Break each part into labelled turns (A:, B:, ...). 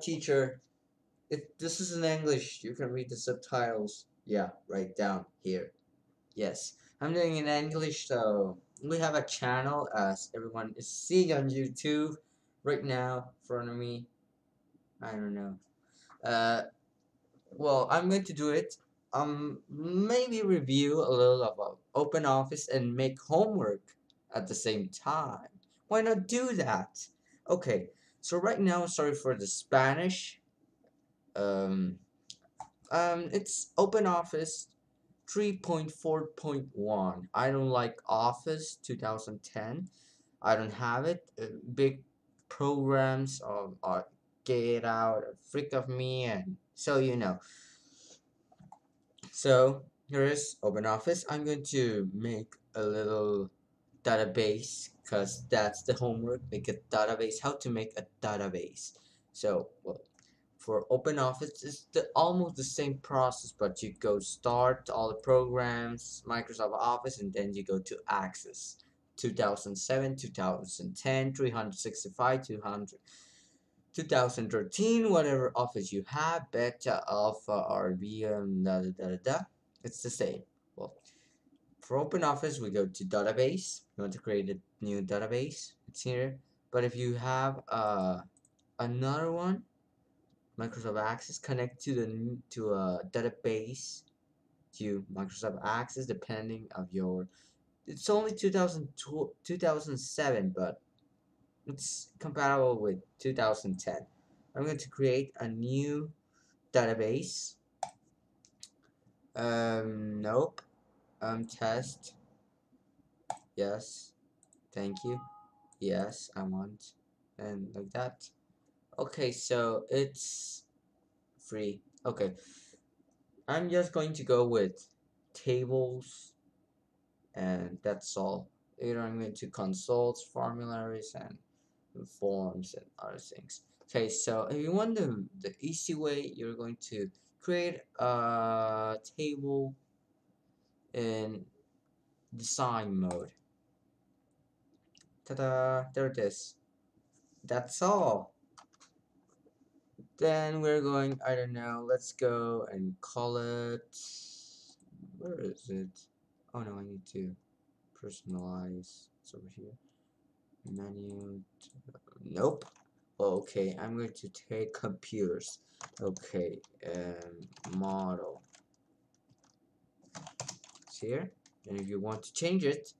A: Teacher. If this is in English, you can read the subtitles. Yeah, right down here. Yes, I'm doing in English, so we have a channel as everyone is seeing on YouTube right now in front of me. I don't know. Uh, well, I'm going to do it. Um, maybe review a little about Open Office and make homework at the same time. Why not do that? Okay, so right now, sorry for the Spanish. Um, um, it's Open Office 3.4.1. I don't like Office 2010. I don't have it. Uh, big programs of uh, Get Out, Freak of Me, and so you know. So here is Open Office. I'm going to make a little database because that's the homework. Make a database. How to make a database. So well, for open office it's the, almost the same process but you go start all the programs microsoft office and then you go to access 2007 2010 365 200 2013 whatever office you have beta alpha rb um, and da, da, da, da, it's the same for open office we go to database. You want to create a new database. It's here. But if you have uh another one Microsoft Access connect to the to a database to Microsoft Access depending of your it's only 2000, 2007 but it's compatible with 2010 I'm going to create a new database. Um nope um test yes thank you yes I want and like that Okay, so it's free. Okay. I'm just going to go with tables and that's all. Later I'm going to consults, formularies, and forms and other things. Okay, so if you want the, the easy way, you're going to create a table in design mode. Ta-da! There it is. That's all then we're going I don't know let's go and call it where is it oh no I need to personalize it's over here menu nope okay I'm going to take computers okay um, model here. And if you want to change it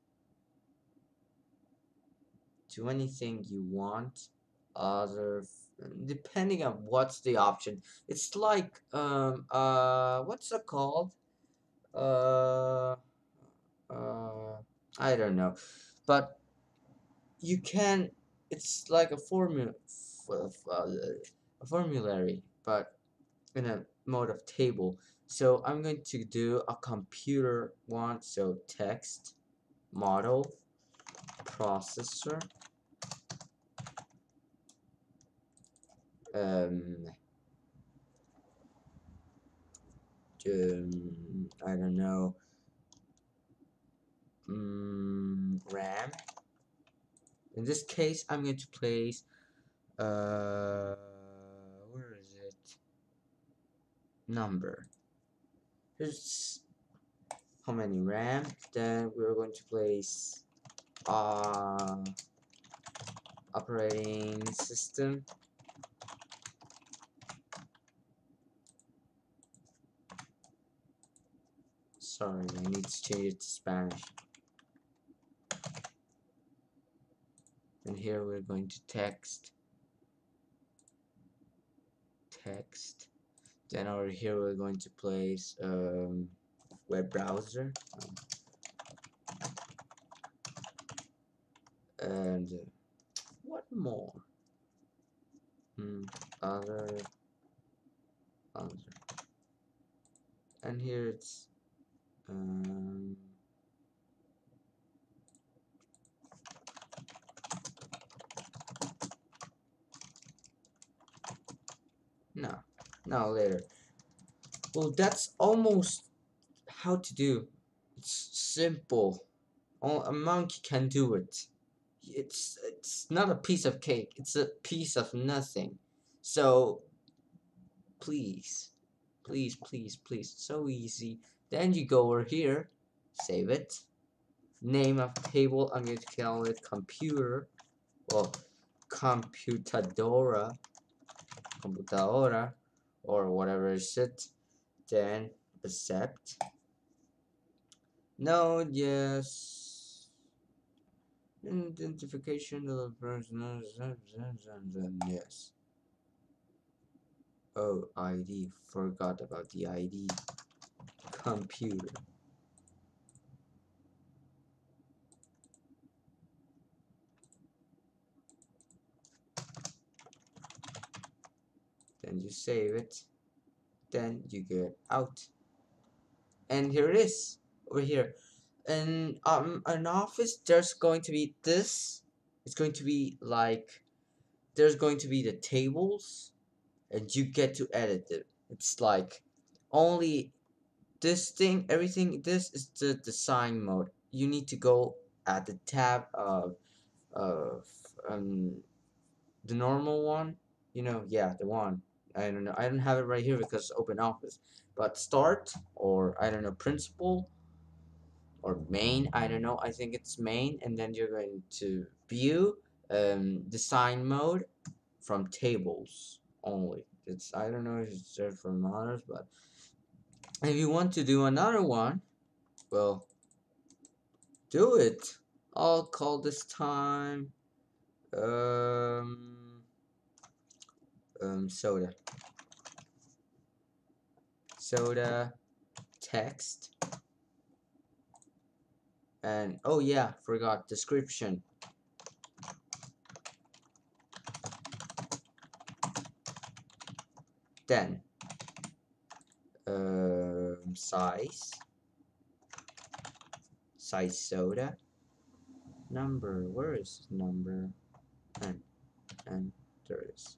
A: to anything you want other depending on what's the option. It's like um uh what's it called? Uh uh I don't know. But you can it's like a formula uh, a formulary but in a mode of table so I'm going to do a computer one. So text model processor um, um I don't know um, RAM. In this case I'm going to place uh where is it? Number here's how many RAM then we're going to place uh operating system Sorry, I need to change it to Spanish. And here we're going to text. Text. Then over here we're going to place um, web browser. and what more? Hmm, other, other. And here it's um, no, no, later. Well, that's almost how to do. It's simple. A monkey can do it. It's it's not a piece of cake. It's a piece of nothing. So please, please, please, please, so easy. Then you go over here, save it. Name of table, I'm going to call it computer, well, computadora, computadora, or whatever is it. Then accept. No, yes. Identification of the person. Yes. Oh, ID. Forgot about the ID. Computer. Then you save it. Then you get out. And here it is. Over here. In um an office there's going to be this. It's going to be like there's going to be the tables and you get to edit it. It's like only this thing, everything, this is the design mode. You need to go at the tab of, of um, the normal one, you know, yeah, the one. I don't know, I don't have it right here because open office, but start or I don't know, principal or main, I don't know, I think it's main, and then you're going to view um, design mode from tables only. It's I don't know if it's there from others, but if you want to do another one, well, do it. I'll call this time um um soda. Soda text and oh yeah forgot description. Then um, size. Size soda. Number where is number? And and there it is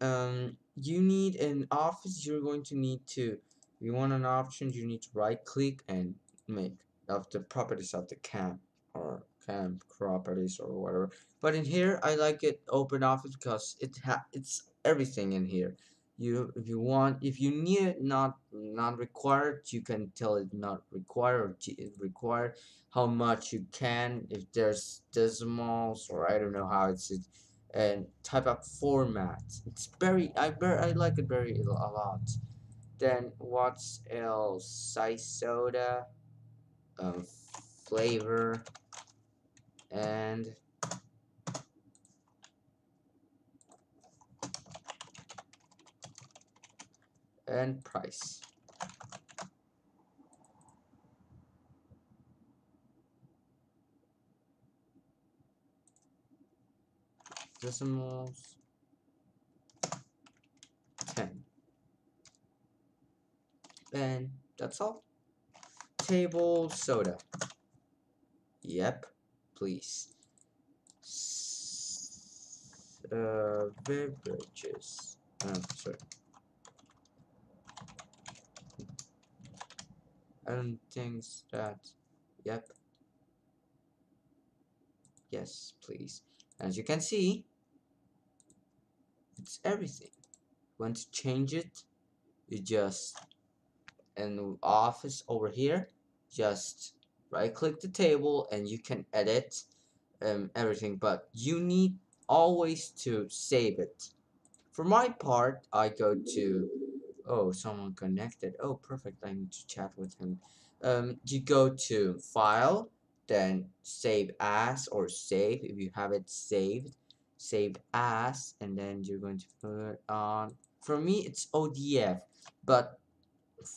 A: um you need an office you're going to need to if you want an option you need to right click and make of the properties of the camp or camp properties or whatever. But in here I like it open office because it ha it's everything in here. You if you want if you need it not not required you can tell it not required it required how much you can. If there's decimals or I don't know how it's it, and type up format. It's very I very I like it very a lot. Then what's else? Size soda um, flavor and and price decimals. 10 and that's all. Table soda. Yep please. Uh, beverages. Oh, sorry. And things that yep. Yes please as you can see it's everything. Want to change it? You just in office over here just right click the table and you can edit um, everything but you need always to save it. For my part I go to oh someone connected. Oh perfect I need to chat with him. Um, you go to file then save as or save if you have it saved save as and then you're going to put on for me it's ODF but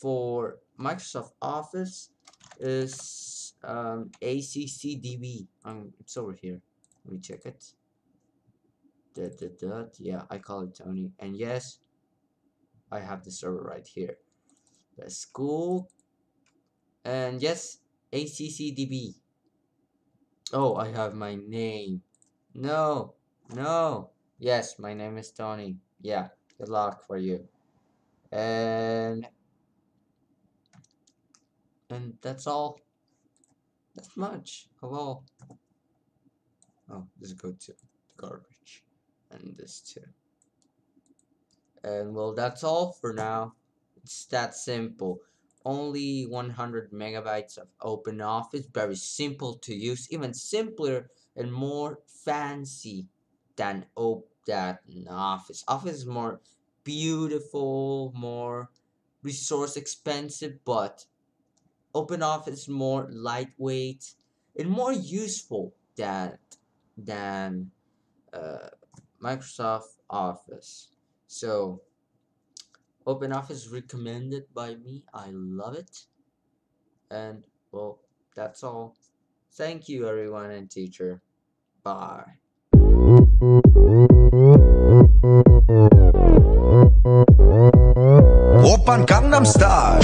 A: for Microsoft Office is um, ACCDB um, it's over here. Let me check it. Da, da, da. yeah I call it Tony. And yes I have the server right here. The school and yes ACCDB oh I have my name no no yes my name is Tony yeah good luck for you and and that's all that's much of all Oh, this go to garbage. And this too. And well, that's all for now. It's that simple. Only 100 megabytes of open office. Very simple to use. Even simpler and more fancy than op that office. Office is more beautiful, more resource expensive, but open office is more lightweight and more useful than than uh, Microsoft Office. So Open office recommended by me. I love it. And, well, that's all. Thank you, everyone and teacher. Bye.
B: Open Gangnam Style.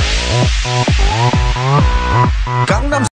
B: Gangnam